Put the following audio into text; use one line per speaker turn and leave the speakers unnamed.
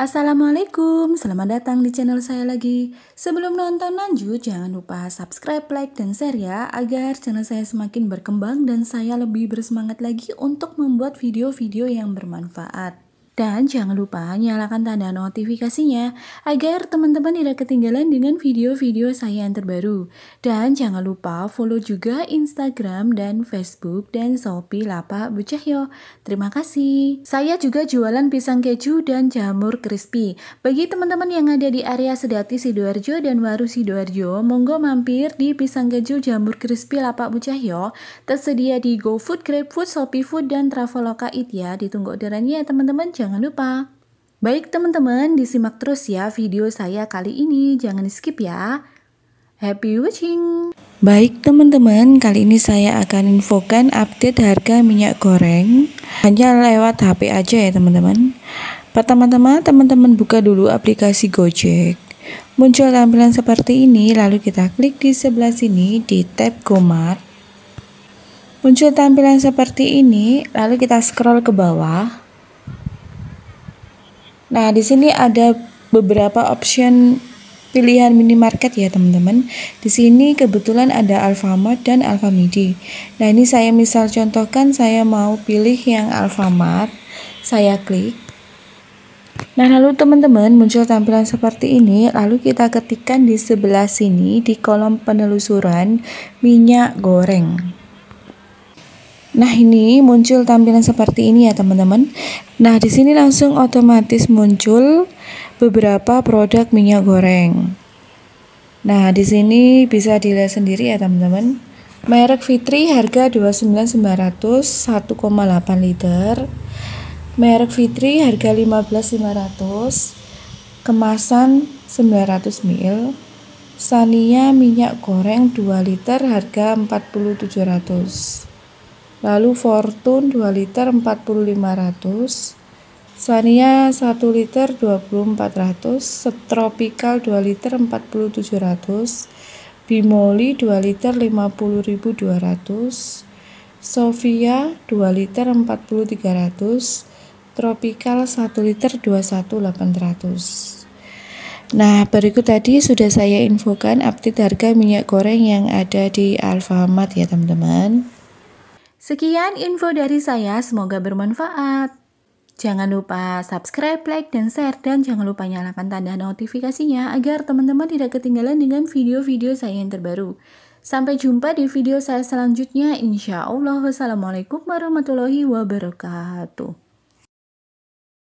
Assalamualaikum, selamat datang di channel saya lagi. Sebelum nonton lanjut, jangan lupa subscribe, like, dan share ya, agar channel saya semakin berkembang dan saya lebih bersemangat lagi untuk membuat video-video yang bermanfaat. Dan jangan lupa nyalakan tanda notifikasinya agar teman-teman tidak ketinggalan dengan video-video saya yang terbaru. Dan jangan lupa follow juga Instagram dan Facebook dan Shopee Lapak Bu Cahyo. Terima kasih. Saya juga jualan pisang keju dan jamur crispy. Bagi teman-teman yang ada di area Sedati Sidoarjo dan Waru Sidoarjo, monggo mampir di pisang keju jamur crispy Lapak Bu Cahyo. Tersedia di GoFood, GrabFood, Shopee Food, dan Traveloka Eat ya. Ditunggu orderannya ya teman-teman. Jangan jangan lupa. Baik teman-teman, disimak terus ya video saya kali ini, jangan skip ya. Happy watching! Baik teman-teman, kali ini saya akan infokan update harga minyak goreng hanya lewat HP aja ya teman-teman. Pertama-tama teman-teman buka dulu aplikasi Gojek. Muncul tampilan seperti ini, lalu kita klik di sebelah sini di tab Gomart. Muncul tampilan seperti ini, lalu kita scroll ke bawah. Nah, di sini ada beberapa option pilihan minimarket ya teman-teman. Di sini kebetulan ada Alfamart dan Alfamidi. Nah, ini saya misal contohkan saya mau pilih yang Alfamart. Saya klik. Nah, lalu teman-teman muncul tampilan seperti ini, lalu kita ketikkan di sebelah sini di kolom penelusuran minyak goreng. Nah, ini muncul tampilan seperti ini ya, teman-teman. Nah, di sini langsung otomatis muncul beberapa produk minyak goreng. Nah, di sini bisa dilihat sendiri ya, teman-teman. Merek Fitri harga 29900 1,8 liter. Merek Fitri harga 15500 kemasan 900 ml. Sania minyak goreng 2 liter harga 40700 lalu Fortune 2 liter 4500 Sania 1 liter 2400 Tropical 2 liter 4700 Bimoli 2 liter 50200 Sofia 2 liter 40300 Tropical 1 liter 21800 Nah, berikut tadi sudah saya infokan update harga minyak goreng yang ada di Alfamart ya, teman-teman. Sekian info dari saya, semoga bermanfaat. Jangan lupa subscribe, like, dan share, dan jangan lupa nyalakan tanda notifikasinya agar teman-teman tidak ketinggalan dengan video-video saya yang terbaru. Sampai jumpa di video saya selanjutnya, insya Allah. Wassalamualaikum warahmatullahi wabarakatuh.